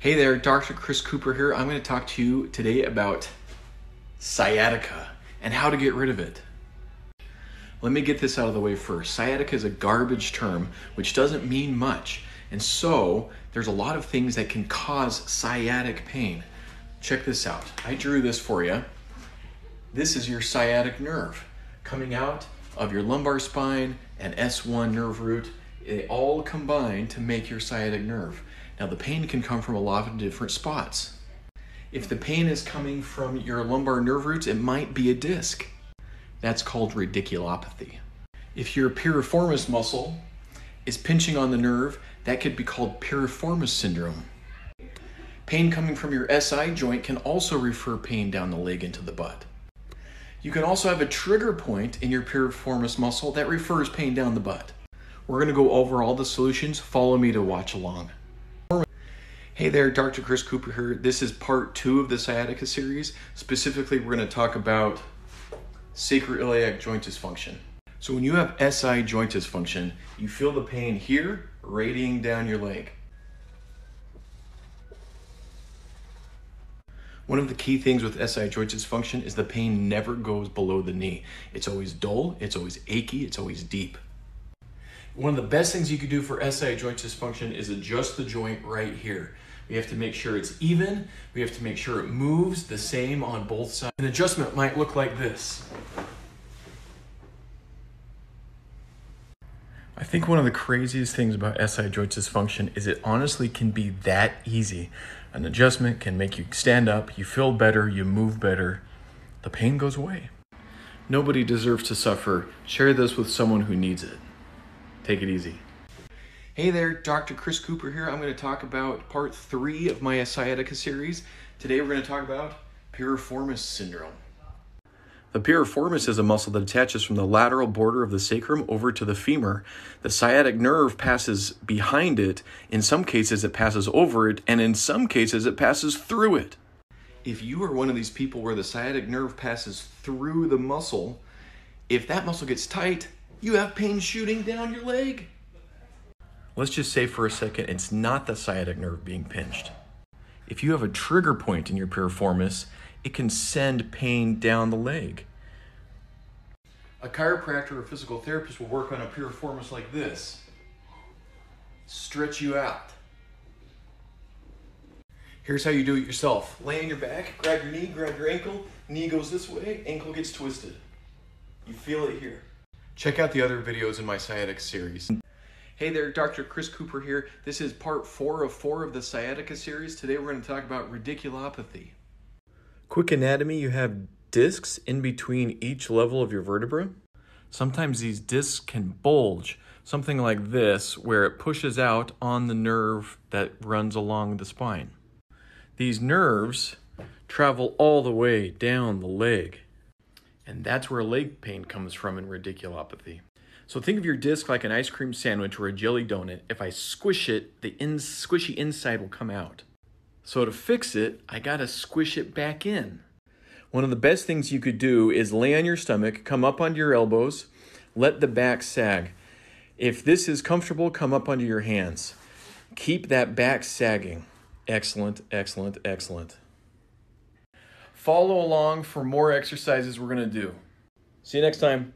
Hey there, Dr. Chris Cooper here. I'm going to talk to you today about sciatica and how to get rid of it. Let me get this out of the way first. Sciatica is a garbage term which doesn't mean much. And so there's a lot of things that can cause sciatic pain. Check this out. I drew this for you. This is your sciatic nerve coming out of your lumbar spine and S1 nerve root. They all combine to make your sciatic nerve. Now, the pain can come from a lot of different spots. If the pain is coming from your lumbar nerve roots, it might be a disc. That's called radiculopathy. If your piriformis muscle is pinching on the nerve, that could be called piriformis syndrome. Pain coming from your SI joint can also refer pain down the leg into the butt. You can also have a trigger point in your piriformis muscle that refers pain down the butt. We're going to go over all the solutions. Follow me to watch along. Hey there, Dr. Chris Cooper here. This is part two of the sciatica series. Specifically, we're going to talk about sacroiliac joint dysfunction. So, when you have SI joint dysfunction, you feel the pain here radiating down your leg. One of the key things with SI joint dysfunction is the pain never goes below the knee. It's always dull, it's always achy, it's always deep. One of the best things you could do for SI joint dysfunction is adjust the joint right here. We have to make sure it's even. We have to make sure it moves the same on both sides. An adjustment might look like this. I think one of the craziest things about SI joint dysfunction is it honestly can be that easy. An adjustment can make you stand up, you feel better, you move better, the pain goes away. Nobody deserves to suffer. Share this with someone who needs it. Take it easy. Hey there, Dr. Chris Cooper here. I'm going to talk about part three of my sciatica series. Today we're going to talk about piriformis syndrome. The piriformis is a muscle that attaches from the lateral border of the sacrum over to the femur. The sciatic nerve passes behind it. In some cases, it passes over it, and in some cases, it passes through it. If you are one of these people where the sciatic nerve passes through the muscle, if that muscle gets tight, you have pain shooting down your leg. Let's just say for a second it's not the sciatic nerve being pinched. If you have a trigger point in your piriformis, it can send pain down the leg. A chiropractor or physical therapist will work on a piriformis like this. Stretch you out. Here's how you do it yourself. Lay on your back, grab your knee, grab your ankle, knee goes this way, ankle gets twisted. You feel it here. Check out the other videos in my sciatic series. Hey there, Dr. Chris Cooper here. This is part four of four of the sciatica series. Today we're going to talk about radiculopathy. Quick anatomy you have discs in between each level of your vertebra. Sometimes these discs can bulge, something like this, where it pushes out on the nerve that runs along the spine. These nerves travel all the way down the leg, and that's where leg pain comes from in radiculopathy. So think of your disc like an ice cream sandwich or a jelly donut. If I squish it, the in, squishy inside will come out. So to fix it, I gotta squish it back in. One of the best things you could do is lay on your stomach, come up onto your elbows, let the back sag. If this is comfortable, come up onto your hands. Keep that back sagging. Excellent, excellent, excellent. Follow along for more exercises we're gonna do. See you next time.